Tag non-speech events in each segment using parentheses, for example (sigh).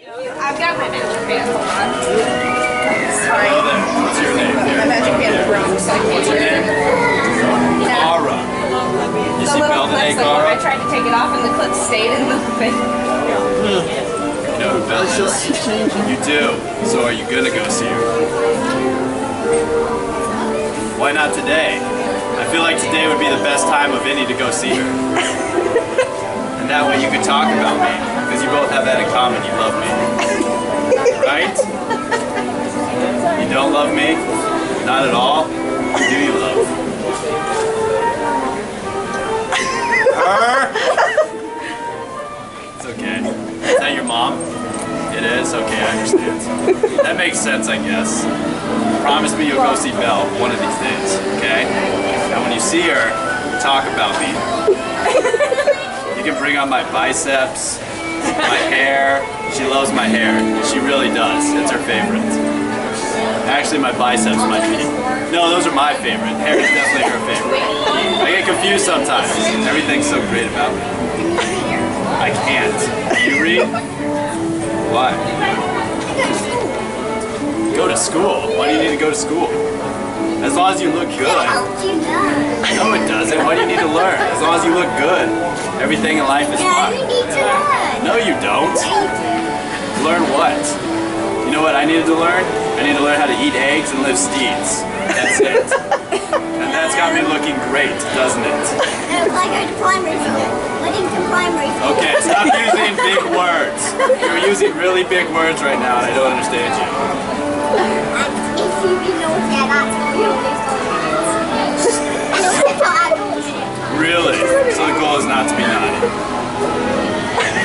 I've got my magic band. On. Sorry. What's your name? My magic band broke, so I can't What's your name? it. Yeah. Ara. You The see little clips, like when I tried to take it off and the clip stayed in the thing. You know who Belle is? You do. So are you gonna go see her? Why not today? I feel like today would be the best time of any to go see her. (laughs) That way you could talk about me. Because you both have that in common. You love me. Right? You don't love me? Not at all? Who do you love? Her? It's okay. Is that your mom? It is? Okay, I understand. That makes sense, I guess. Promise me you'll go see Belle one of these days, okay? And when you see her, talk about me. You can bring on my biceps, my hair. She loves my hair. She really does. It's her favorite. Actually, my biceps might be. No, those are my favorite. Hair is definitely her favorite. I get confused sometimes. Everything's so great about me. I can't. You read? Why? Go to school. Why do you need to go to school? As long as you look good. No, it doesn't. Why do you need to learn? As long as you look good, everything in life is fine. No, you don't. Learn what? You know what I needed to learn? I need to learn how to eat eggs and live steeds. That's it. (laughs) And that's got me looking great, doesn't it? Like a wedding culinary. Okay, stop using big words. You're using really big words right now and I don't understand you. Really?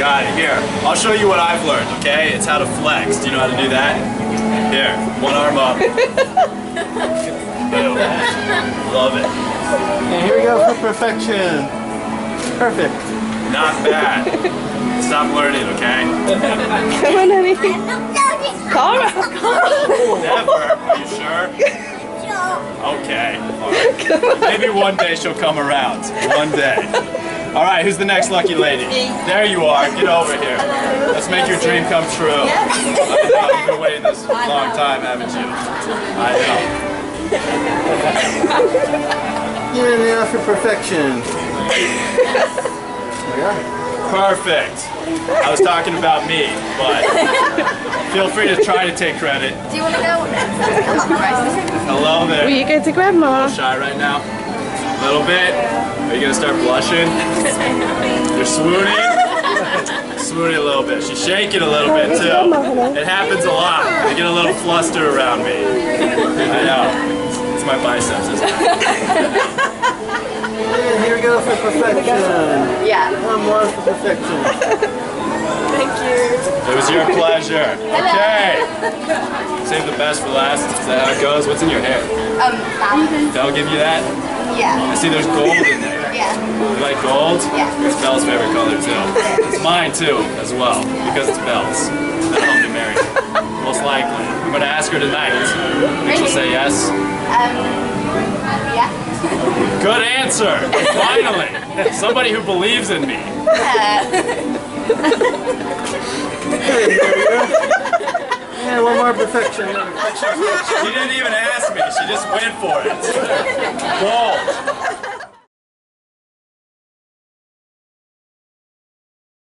Got it. Here, I'll show you what I've learned, okay? It's how to flex. Do you know how to do that? Here, one arm up. Love it. And here we go for perfection. Perfect. Not bad. Stop learning, okay? Come on, honey. Cara. Never. Are you sure? Okay. All right. Maybe one day she'll come around. One day. All right, who's the next lucky lady? There you are. Get over here. Let's make your dream come true. I know, you've been waiting this long time, haven't you? I know. Yeah, they are for perfection. There we. Perfect. I was talking about me, but feel free to try to take credit. Do you want to go? Hello Will there. you go to grandma? Shy right now? A little bit? Are you gonna start blushing? You're swooning? swooning a little bit. She's shaking a little bit too. It happens a lot. I get a little fluster around me. I know. It's my biceps, isn't it? Here we go for perfection. Yeah. One more for perfection. Thank you. It was your pleasure. Okay. Save the best for last. Is that how it goes? What's in your hair? Um, They'll give you that? Yeah. I see there's gold in there. Yeah. You like gold? Yeah. It's Belle's favorite color too. It's mine too, as well, because it's Belle's. That'll help me marry her. Most likely. I'm gonna ask her tonight. Think she'll say yes? Um, yeah. Good answer! Finally! (laughs) Somebody who believes in me. yeah, here we go. One more perfection. She didn't even ask me, she just went for it. Gold.